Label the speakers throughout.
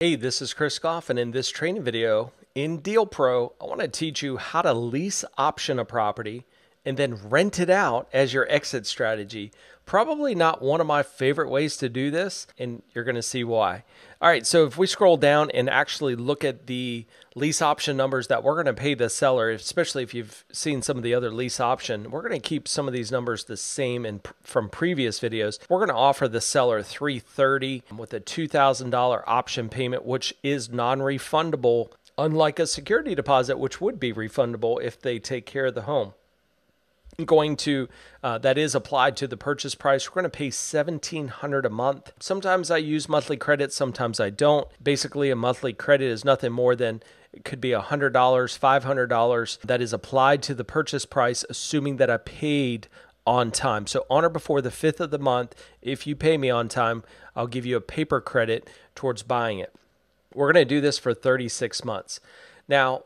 Speaker 1: Hey, this is Chris Goff, and in this training video in Deal Pro, I want to teach you how to lease option a property and then rent it out as your exit strategy. Probably not one of my favorite ways to do this, and you're going to see why. All right, so if we scroll down and actually look at the lease option numbers that we're going to pay the seller, especially if you've seen some of the other lease option, we're going to keep some of these numbers the same in, from previous videos. We're going to offer the seller 330 with a $2,000 option payment, which is non-refundable, unlike a security deposit, which would be refundable if they take care of the home going to uh, that is applied to the purchase price. We're going to pay 1700 a month. Sometimes i use monthly credit sometimes i don't. Basically a monthly credit is nothing more than it could be $100 $500 that is applied to the purchase price assuming that i paid on time. So on or before the 5th of the month if you pay me on time i'll give you a paper credit towards buying it. We're going to do this for 36 months. Now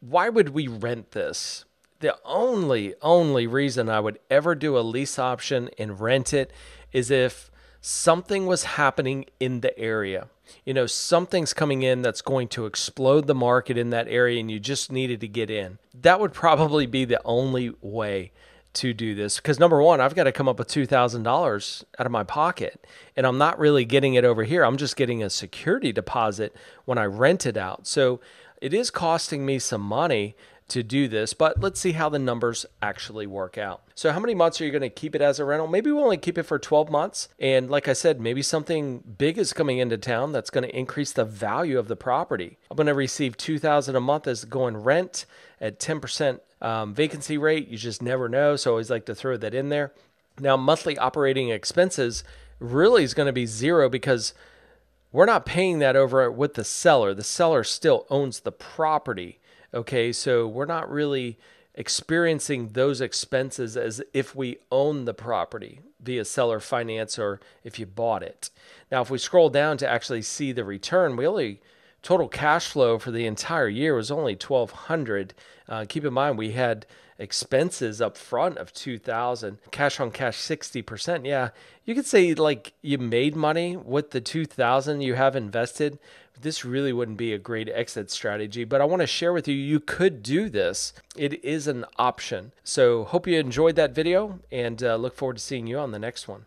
Speaker 1: why would we rent this the only only reason I would ever do a lease option and rent it is if something was happening in the area. You know, something's coming in that's going to explode the market in that area and you just needed to get in. That would probably be the only way to do this because number one, I've got to come up with $2,000 out of my pocket and I'm not really getting it over here. I'm just getting a security deposit when I rent it out. So it is costing me some money to do this, but let's see how the numbers actually work out. So, how many months are you going to keep it as a rental? Maybe we'll only keep it for 12 months. And like I said, maybe something big is coming into town that's going to increase the value of the property. I'm going to receive 2000 a month as going rent at 10% um, vacancy rate. You just never know. So, I always like to throw that in there. Now, monthly operating expenses really is going to be zero because we're not paying that over with the seller. The seller still owns the property. Okay, so we're not really experiencing those expenses as if we own the property via seller finance or if you bought it. Now, if we scroll down to actually see the return, we only total cash flow for the entire year was only 1200 uh, keep in mind we had expenses up front of 2000 cash on cash 60% yeah you could say like you made money with the 2000 you have invested. This really wouldn't be a great exit strategy but i want to share with you you could do this. It is an option. So hope you enjoyed that video and uh, look forward to seeing you on the next one